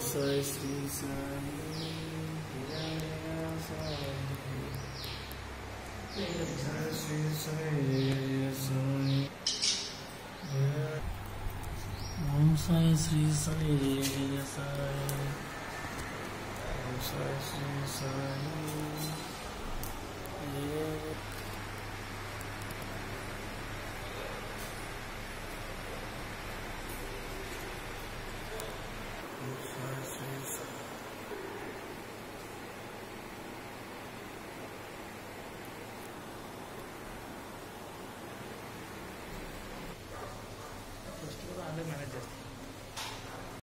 Sai Sri Sai Jaya Sai Sai Sri Sai Jaya Sai Om Sai Sri Sai Sai Om Sai Sri Sai Gracias.